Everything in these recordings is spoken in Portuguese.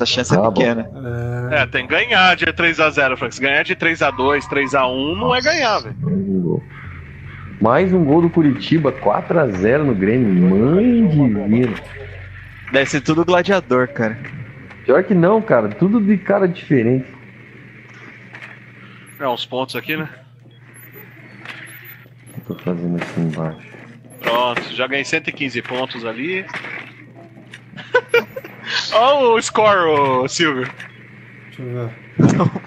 A chance é Ah, bom. pequena. É, É, tem que ganhar de 3x0, Frank. Se ganhar de 3x2, 3x1, não é ganhar, velho. Mais um gol. Mais um gol do Curitiba, 4x0 no Grêmio. Mãe divina. Deve ser tudo gladiador, cara. Pior que não, cara. Tudo de cara diferente. É, uns pontos aqui, né? O que eu tô fazendo aqui embaixo? Pronto, já ganhei 115 pontos ali. Olha o score, ô, Silvio. deixa eu ver.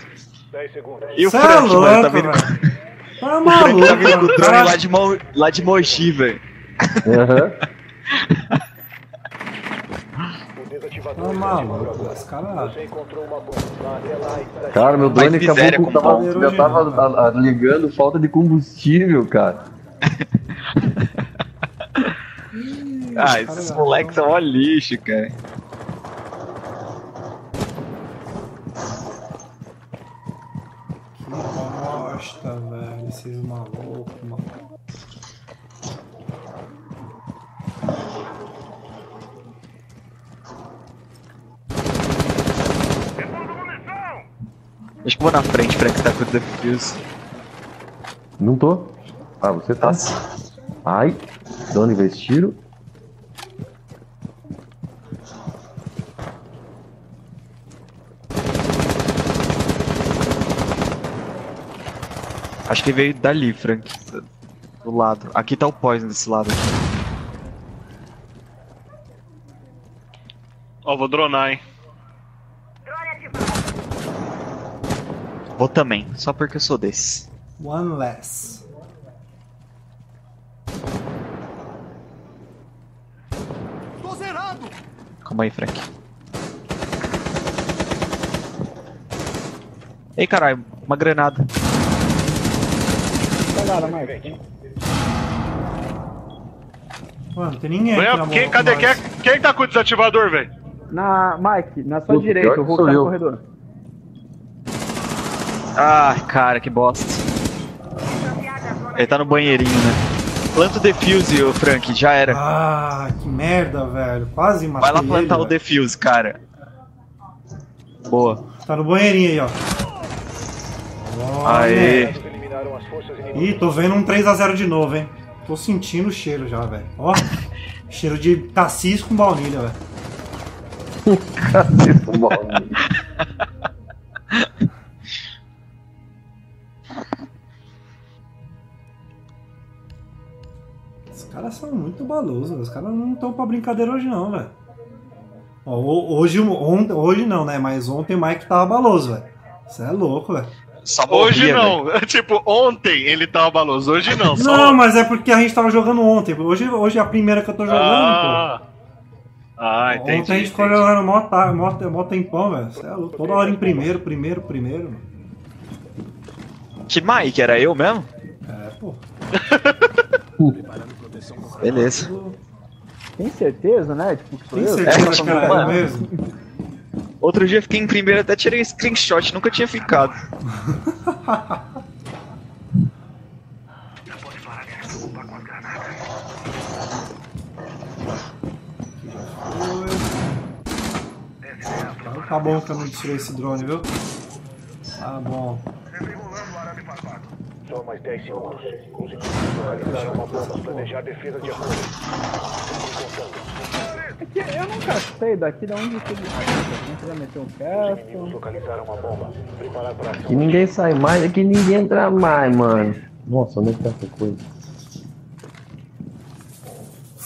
E o Cê é Frank, mano, tá louco, vindo, velho. Tá o Frank tá vindo com o maluco, drone cara. lá de, Mo, lá de Mogi, velho. Aham. Tá maluco, os caras. Cara, meu drone Mas acabou com tava, eu tava a- a- alegando falta de combustível, cara. Ah, esses moleques são mó lixo, cara. Bosta, velho. Esses malucos, mano. Acho que eu vou na frente, Frank, tá com o defuse. Não tô. Ah, você tá. Ai, de onde investiram? Acho que veio dali, Frank. Do lado. Aqui tá o poison desse lado. aqui. Ó, vou dronar, hein. Vou também, só porque eu sou desse. One less. Calma aí, Frank. Ei, caralho, uma granada. Mano, tem ninguém aqui na Vem, quem, cadê? Quem, quem tá com o desativador, velho? Na, Mike, na sua Puta, direita, o Hulk tá no eu. corredor. Ah, cara, que bosta. Ele tá no banheirinho, né? Planta o defuse, ô Frank, já era. Ah, que merda, velho. Quase matei Vai lá plantar ele, o defuse, cara. Boa. Tá no banheirinho aí, ó. Aê. Ih, tô vendo um 3x0 de novo, hein. Tô sentindo o cheiro já, velho. Ó. cheiro de cassis com baunilha, velho. Cacete, mano. Os caras são muito balosos, os caras não estão pra brincadeira hoje não, velho. Hoje, hoje não, né? Mas ontem o Mike tava baloso, velho. Você é louco, velho. Hoje não. tipo, ontem ele tava baloso, hoje não. Só Não, mas é porque a gente tava jogando ontem. Hoje, hoje é a primeira que eu tô jogando, ah. Ah, pô. entendi. ontem a gente ficou jogando mó, ta- mó, mó tempão, velho. É louco. Toda hora em primeiro, primeiro, primeiro. Que Mike, era eu mesmo? É, pô. Beleza. Tem certeza, né? Tipo, que Tem eu? certeza É, que era eu mano. mesmo? Outro dia fiquei em primeiro, até tirei um screenshot, nunca tinha ficado. Tá bom que eu não destruí esse drone, viu? Tá bom. Só mais 10 segundos. Uma bomba. Planejar defesa de apoio. É que eu nunca sei daqui de onde que ele A gente já meteu um cast. localizaram uma bomba. Preparar para ação. Que ninguém sai mais, é que ninguém entra mais, mano. Nossa, onde é que tá essa coisa?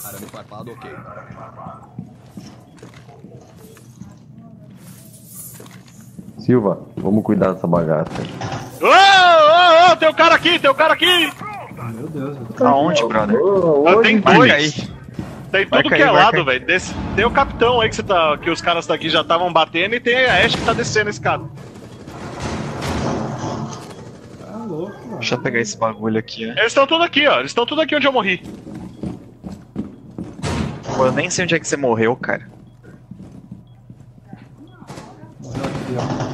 Arame farpado, ok. Silva, vamos cuidar dessa bagaça. Ô, ô, ô, tem um cara aqui, tem um cara aqui! Meu Deus. Aonde, brother? Ah, tem Vai dois. cair. Tem Vai tudo cair, que é lado, velho. Tem o capitão aí que, tá, que os caras daqui já estavam batendo e tem a Ashe que tá descendo esse cara. Tá louco, mano. Deixa eu pegar esse bagulho aqui, ó. Eles estão tudo aqui, ó. Eles estão tudo aqui onde eu morri. Pô, eu nem sei onde é que você morreu, cara. Olha aqui, ó.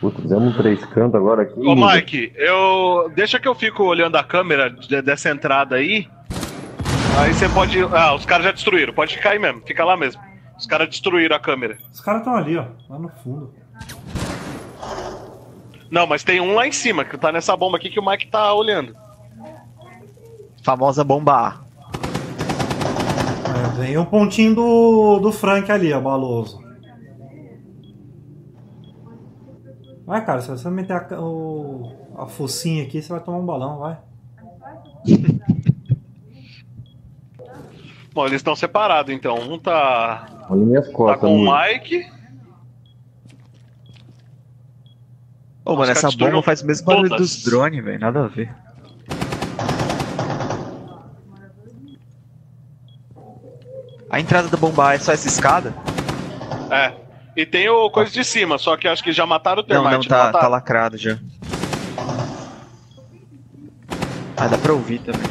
Puta, fizemos um três cantos agora aqui. Ô, Mike, eu. Deixa que eu fico olhando a câmera de- dessa entrada aí. Aí você pode. Ah, os caras já destruíram. Pode ficar aí mesmo. Fica lá mesmo. Os caras destruíram a câmera. Os caras estão ali, ó. Lá no fundo. Não, mas tem um lá em cima, que tá nessa bomba aqui que o Mike tá olhando. Famosa bomba A. É, vem o pontinho do, do Frank ali, ó, baloso. Vai, cara, se você meter a, o, a focinha aqui, você vai tomar um balão, vai. Bom, eles estão separados então. Um tá, Olha minhas tá costas. com o. Mike. Ô, Os mano, essa bomba faz o mesmo barulho dos drones, velho. Nada a ver. A entrada da bomba A é só essa escada? É. E tem o coisa de cima, só que acho que já mataram o Não, termite. não, tá, mataram? tá lacrado já. Ah, dá pra ouvir também.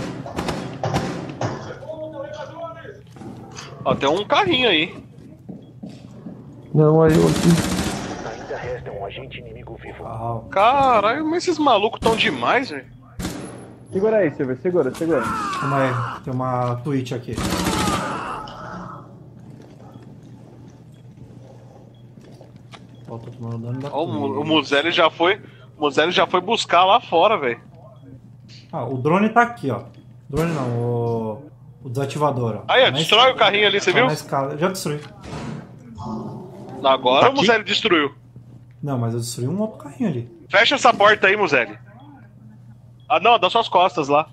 Ó, tem um carrinho aí. Não, aí eu aqui. Ainda resta um agente inimigo vivo. Ah, Caralho, mas esses malucos tão demais, velho. Segura aí, Silver, segura, segura. calma aí, tem uma Twitch aqui. Tomando dano da Ó, o, o. Muzelli já foi. O Muzelli já foi buscar lá fora, velho. Ah, o drone tá aqui, ó. Drone não, o, o desativador, ó. Aí, ó, Na destrói o carrinho ali, você tá viu? Na escada. Já destruí. Agora Tá o? Muzelli destruiu. Não, mas eu destruí um outro carrinho ali. Fecha essa porta aí, Muzelli. Ah, não, dá suas costas lá.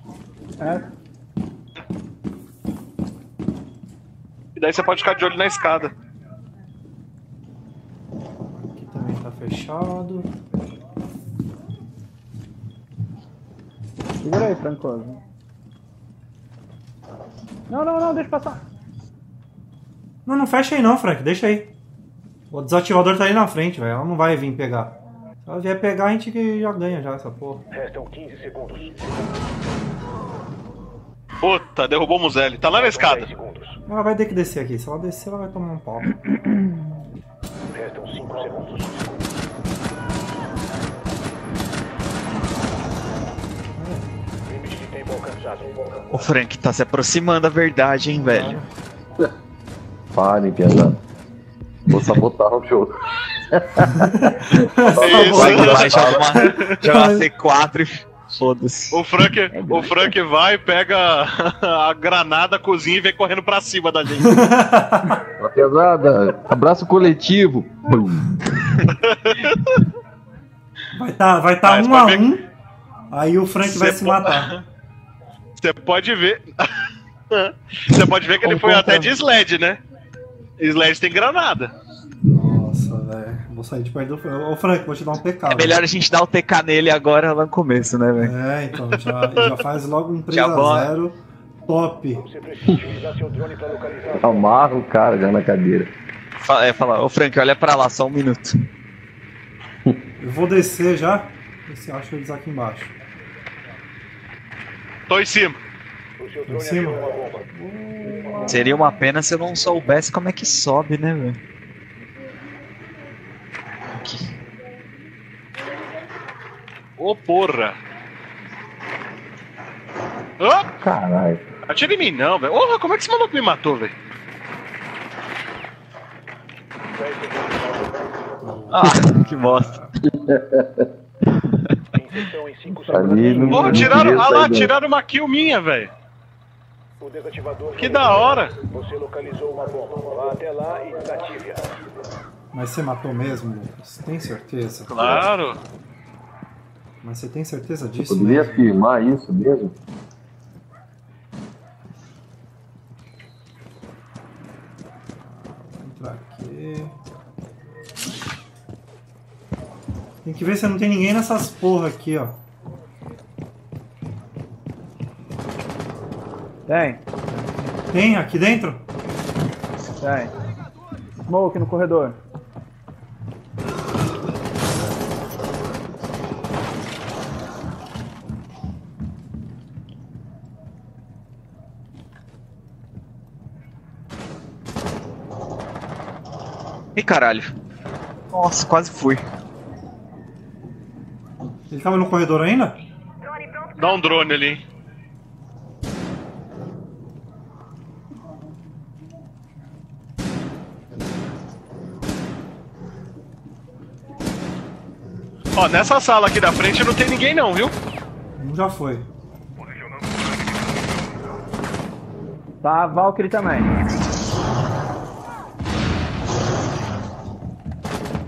É, E daí você pode ficar de olho na escada. Tá fechado. segura aí, Francoso. Não, não, não, deixa passar. Não, não fecha aí não, Frank, deixa aí. O desativador tá aí na frente, velho. Ela não vai vir pegar. Se ela vier pegar, a gente que já ganha já essa porra. Restam 15 segundos. Puta, derrubou o Muzelli. Tá lá na escada. 10 segundos. Ela vai ter que descer aqui. Se ela descer, ela vai tomar um pau. Restam 5 segundos. O Frank tá se aproximando da verdade, hein, velho. Parem, piada. Vou sabotar o jogo. Isso. Vai, vai, joga uma, joga uma C4 e foda-se. O Frank, o Frank vai, pega a granada, cozinha e vem correndo pra cima da gente. Uma pesada. Abraço coletivo. Vai tá, vai tá Mas um a ver um. Aí o Frank vai Cê se po- matar. Você pode ver. Você pode ver que ele foi até de sled, né? Sled tem granada. Nossa, velho. Vou sair de perto do Frank. Ô, Frank, vou te dar um pecado. É melhor a gente dar o TK nele agora lá no começo, né, velho? É, então, já, já faz logo um Já bom. 3x0 top. Você precisa utilizar seu drone para localizar. Amarra o cara já na cadeira. Fala, é, fala, ô Frank, olha pra lá, só um minuto. Eu vou descer já. Ver se eu acho eles aqui embaixo. Tô em cima. Em cima? Seria uma pena se eu não soubesse como é que sobe, né, velho? Ô, porra. Ô, Caralho. atira em mim não, velho. Ô, como é que esse maluco me matou, velho? Ah, que bosta. Inserção em 5 segundos. Porra, tiraram. Ah lá, tiraram uma kill minha, velho. O desativador Que da hora. Você localizou uma bomba. Vá até lá e desative-a. Mas você matou mesmo, Lucas? Tem certeza? Claro. Mas você tem certeza disso? Poderia mesmo? afirmar isso mesmo? Que ver se não tem ninguém nessas porra aqui, ó. Tem, Tem aqui dentro? tem. Smoke no corredor. Ih, caralho. Nossa, quase fui. Ele tava no corredor ainda? Dá um drone ali. Ó, nessa sala aqui da frente não tem ninguém não, viu? Um já foi. Tá a Valkyrie também.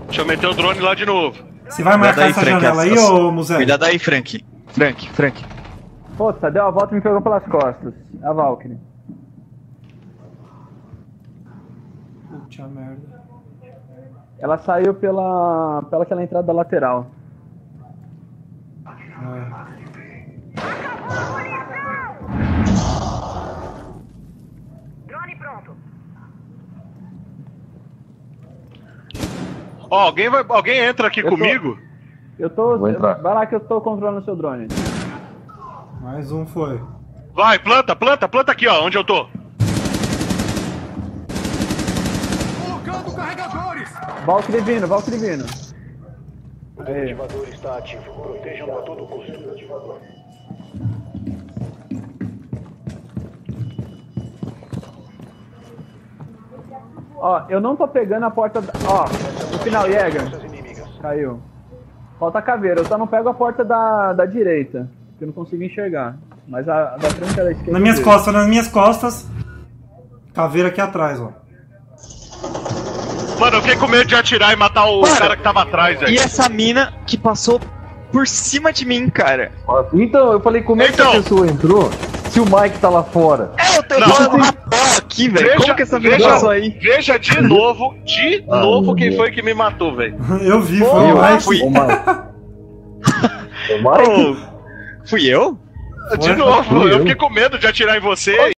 Deixa eu meter o drone lá de novo. Você vai marcar aí, essa Frank, janela aí, ô Musé? Cuidado aí, Frank. Frank, Frank. Pô, você deu a volta e me pegou pelas costas. A Valkyrie. Puta merda. Ela saiu pela, pela aquela entrada da lateral. É. Ó, alguém, vai, alguém entra aqui Eu tô- comigo? Eu tô. Vou entrar. Vai lá que eu tô controlando o seu drone. Mais um foi. Vai, planta, planta, planta aqui, ó, onde eu tô. Valkyrie vindo, Valkyrie vindo. O desativador está ativo. Protejam a todo custo. Ó, eu não tô pegando a porta. Da... Ó, final, Jäger. Caiu. Falta a caveira. Eu só não pego a porta da, da direita. Que eu não consigo enxergar. Mas a, a da frente e da esquerda. Nas minhas costas, nas minhas costas. Caveira aqui atrás, ó. Mano, eu fiquei com medo de atirar e matar o Mano, cara que tava atrás, E velho. essa mina que passou por cima de mim, cara. Então, eu falei, como é que Então. essa pessoa entrou se o Mike tá lá fora? É, eu tô Não. Aqui, velho. Como que essa veja, passou aí? veja de novo, de Ah, novo quem foi que me matou, velho. Eu vi, Pô, foi o eu Mike. fui. Ô, Mike. Fui eu? De novo, Fui eu eu. fiquei com medo de atirar em você